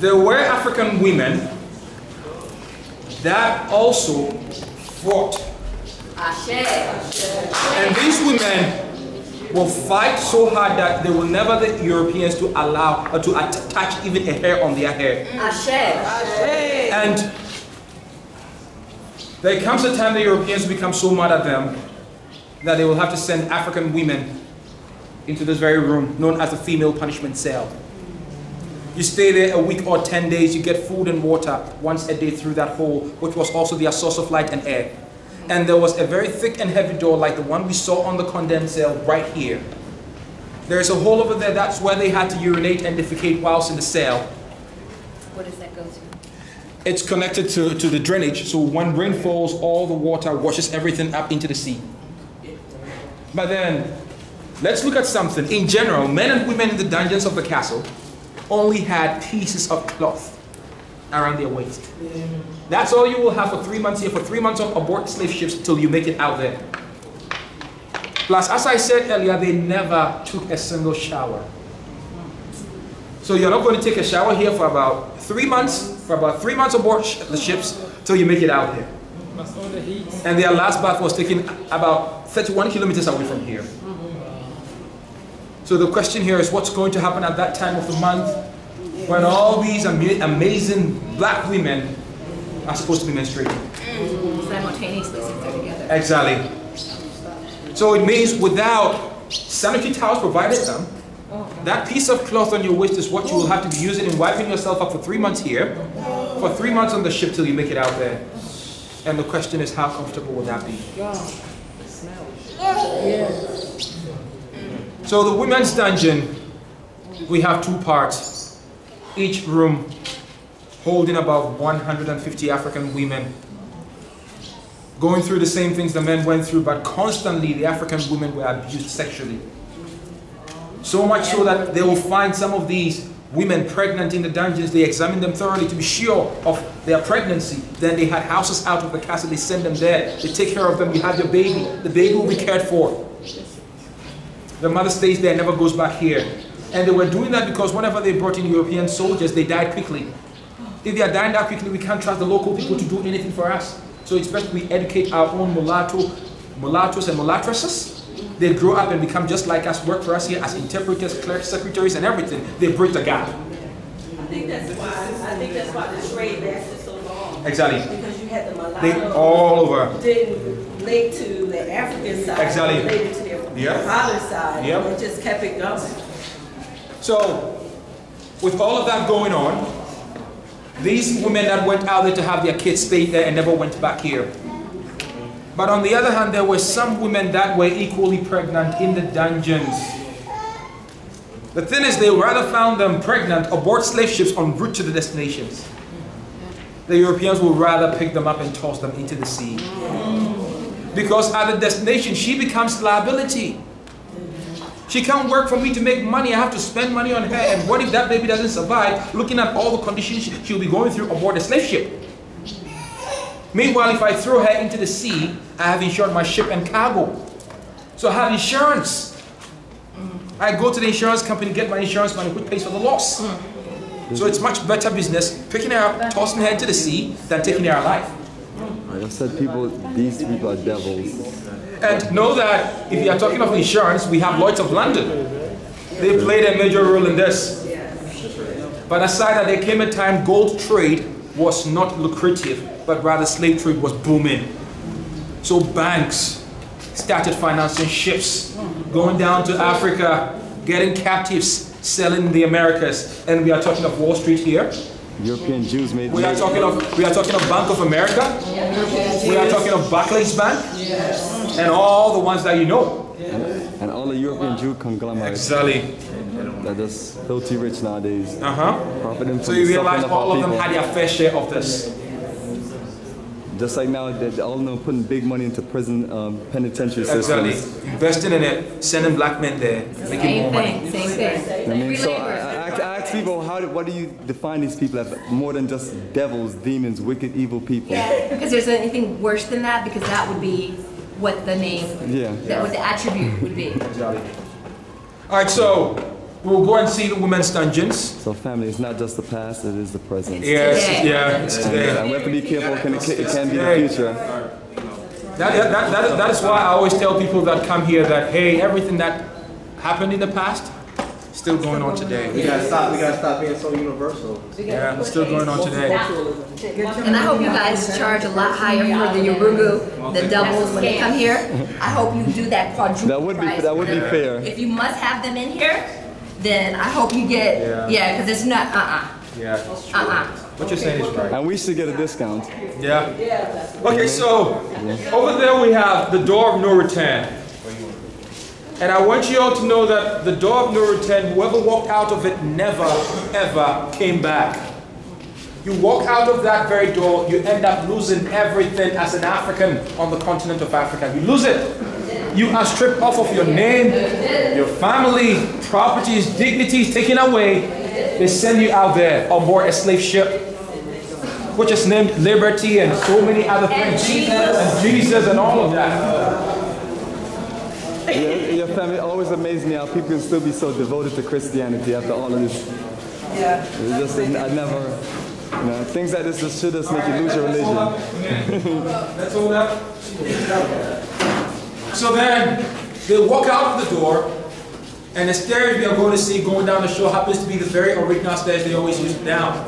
there were African women that also fought. And these women will fight so hard that they will never the Europeans to allow or to attach even a hair on their hair. And there comes a time the Europeans become so mad at them that they will have to send African women into this very room known as the female punishment cell. You stay there a week or 10 days, you get food and water once a day through that hole, which was also their source of light and air. And there was a very thick and heavy door like the one we saw on the condemned cell right here. There's a hole over there, that's where they had to urinate and defecate whilst in the cell. What does that go to? It's connected to, to the drainage, so when rain falls, all the water washes everything up into the sea. But then, let's look at something. In general, men and women in the dungeons of the castle only had pieces of cloth around their waist. That's all you will have for three months here, for three months on aboard slave ships till you make it out there. Plus, as I said earlier, they never took a single shower. So you're not going to take a shower here for about three months, for about three months aboard sh the ships till you make it out here. And their last bath was taken about 31 kilometers away from here. So the question here is what's going to happen at that time of the month when all these ama amazing black women are supposed to be menstruating? Mm, simultaneously since they're together. Exactly. So it means without sanitary towels provided them, that piece of cloth on your waist is what you will have to be using and wiping yourself up for three months here, for three months on the ship till you make it out there. And the question is, how comfortable will that be? So the women's dungeon, we have two parts. Each room holding about 150 African women going through the same things the men went through, but constantly the African women were abused sexually. So much so that they will find some of these women pregnant in the dungeons, they examine them thoroughly to be sure of their pregnancy. Then they had houses out of the castle, they send them there, they take care of them, you have your baby, the baby will be cared for. The mother stays there, never goes back here. And they were doing that because whenever they brought in European soldiers, they died quickly. If they are dying that quickly, we can't trust the local people to do anything for us. So it's best we educate our own mulatto, mulattoes and mulattresses. They grow up and become just like us, work for us here as interpreters, clerks, secretaries, and everything. They bridge the gap. I think that's why, I think that's why the trade lasted so long. Exactly. Because you had the mulatto They all over. Didn't link to the African side. Exactly. Yep. father's side. Yep. They just kept it going. So, with all of that going on, these women that went out there to have their kids stayed there and never went back here. But on the other hand, there were some women that were equally pregnant in the dungeons. The thing is, they rather found them pregnant aboard slave ships en route to the destinations. The Europeans would rather pick them up and toss them into the sea. Because at the destination, she becomes liability. She can't work for me to make money. I have to spend money on her. And what if that baby doesn't survive? Looking at all the conditions she- she'll be going through aboard a slave ship. Meanwhile, if I throw her into the sea, I have insured my ship and cargo. So I have insurance. I go to the insurance company, get my insurance money, which pays for the loss. So it's much better business picking her up, tossing her into the sea, than taking her alive. I said, people, these people are devils. And know that if you are talking of insurance, we have Lloyds of London. They played a major role in this. But aside that, there came a time gold trade was not lucrative, but rather slave trade was booming. So banks started financing ships, going down to Africa, getting captives, selling in the Americas. And we are talking of Wall Street here. European Jews made. We are talking of we are talking of Bank of America. We are talking of Barclays Bank. And all the ones that you know. and all the European Jew conglomerates Exactly. that are just filthy rich nowadays. Uh-huh. Profiting from So you the realize suffering all our of them people. had their fair share of this. Just like now, they they all know putting big money into prison um, penitentiary Exactly. systems. Investing in it, sending black men there, making more Same money. thing, same thing. I mean, so I, ask, I ask people, how do, what do you define these people as more than just devils, demons, wicked, evil people? Yeah, Because there's anything worse than that, because that would be what the name, Yeah. that what the attribute would be. Exactly. All right, so We'll go and see the women's dungeons. So family is not just the past, it is the present. Yes, today. yeah, it's And today. we have to be careful, can, it, it can be the future. That, that, that, that, that is why I always tell people that come here that, hey, everything that happened in the past, still going on today. We today. gotta stop, we gotta stop being so universal. Yeah, it's still going on today. And I hope you guys charge a lot higher for the Yurugu, the doubles when they come here. I hope you do that quadruple That would be, price. that would be fair. If you must have them in here, then I hope you get, Yeah. yeah, because it's not, uh-uh, Yeah. uh-uh. What you're saying is right. And we should get a discount. Yeah. Okay, so over there we have the door of no return. And I want you all to know that the door of no return, whoever walked out of it never, ever came back. You walk out of that very door, you end up losing everything as an African on the continent of Africa. You lose it. You are stripped off of your name, your family, properties, dignities taken away. They send you out there on board a slave ship which is named Liberty and so many other things. Jesus. And Jesus and all of that. Your, your family always amazed me how people can still be so devoted to Christianity after all of this. Yeah. It's just, I never, you know, things like this just should just make you lose your religion. Let's hold up. So then they walk out of the door, and the stairs we are going to see going down the shore happens to be the very original stairs they always used down.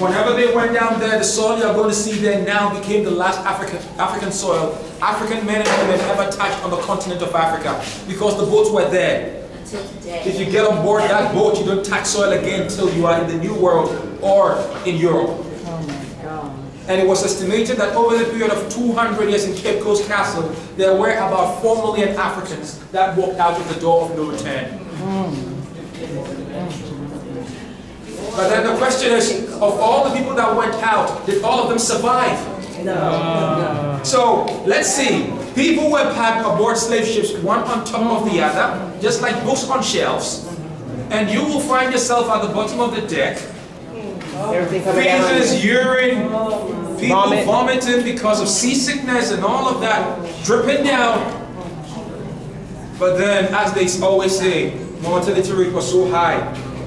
Whenever they went down there, the soil you are going to see there now became the last African, African soil African men and women ever touched on the continent of Africa because the boats were there. Until today. If you get on board that boat, you don't touch soil again until you are in the New World or in Europe. Oh and it was estimated that over the period of 200 years in Cape Coast Castle, there were about 4 million Africans that walked out of the door of no return. Hmm. But then the question is, of all the people that went out, did all of them survive? No. So let's see. People were packed aboard slave ships, one on top of the other, just like books on shelves. And you will find yourself at the bottom of the deck, Everything coming down. feces, urine, people Vomit. vomiting because of seasickness and all of that dripping down. But then, as they always say, mortality rate was so high,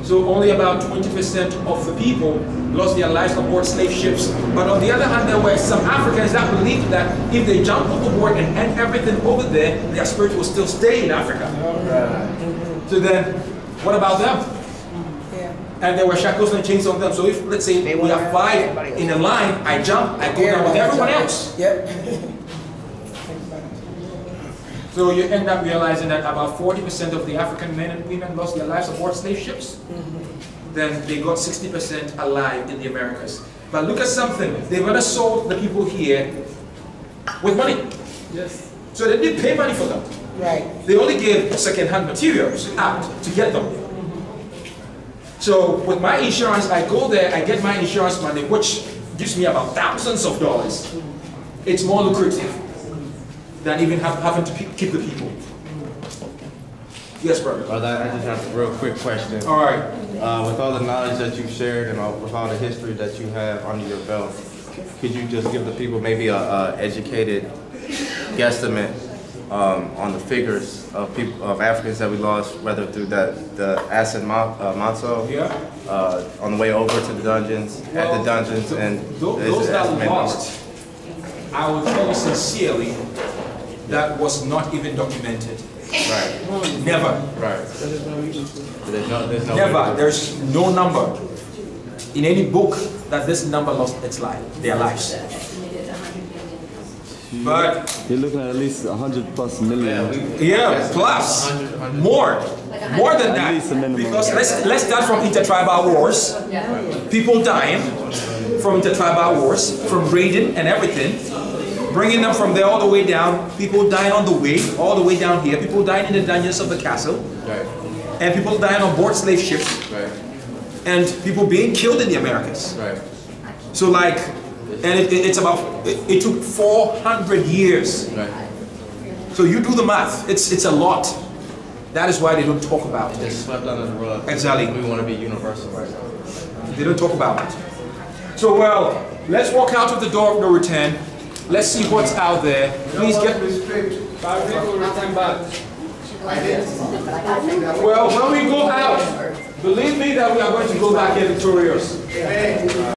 so only about 20% of the people lost their lives aboard slave ships. But on the other hand, there were some Africans that believed that if they jumped overboard and end everything over there, their spirit will still stay in Africa. So then, what about them? and there were shackles and chains on them. So if, let's say, we have five in a line, I jump, I go down with everyone else. Yep. So you end up realizing that about 40% of the African men and women lost their lives aboard slave ships. Mm-hmm. Then they got 60% alive in the Americas. But look at something. They rather sold the people here with money. Yes. So they didn't pay money for them. Right. They only gave second-hand materials out to get them. Mm-hmm. So with my insurance, I go there, I get my insurance money, which gives me about thousands of dollars. Mm-hmm. It's more lucrative than even have, having to pe- keep the people. Yes, brother. Brother, I just have a real quick question. All right. Uh, with all the knowledge that you've shared and all, with all the history that you have under your belt, could you just give the people maybe a, a educated guesstimate um, on the figures of people of Africans that we lost, whether through that the acid Mon- uh, Yeah. uh, on the way over to the dungeons, at the dungeons, and is those that number? lost, I would tell you sincerely, that was not even documented. Right, Never. right. There's no, there's no. Never. There's no number in any book that this number lost its life, their lives. But You're looking at at least 100 plus million. yeah, plus more, more than At least a that. minimum. Because let's let's start from intertribal wars, people dying from intertribal wars, from raiding and everything, bringing them from there all the way down. People dying on the way, all the way down here. People dying in the dungeons of the castle, Right, and people dying on board slave ships, right, and people being killed in the Americas. right. So like, and it, it- it's about, it, it took 400 years. Right. So you do the math, it's, it's a lot. That is why they don't talk about it. Swept under the rug. Exactly. We want to be universal right now. They don't talk about it. So well, let's walk out of the door of no return. Let's see what's out there. Please get restricted. Well, when we go out, believe me that we are going to go back editorials.